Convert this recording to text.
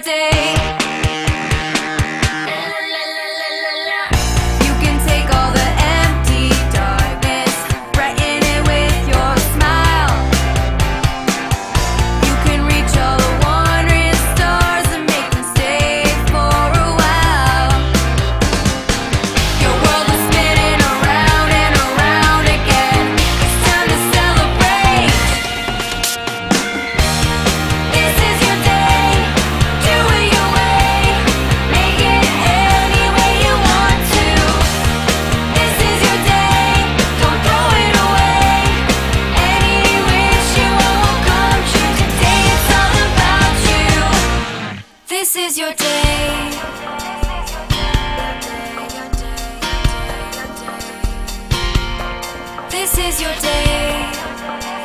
day. This is your day. This is your day.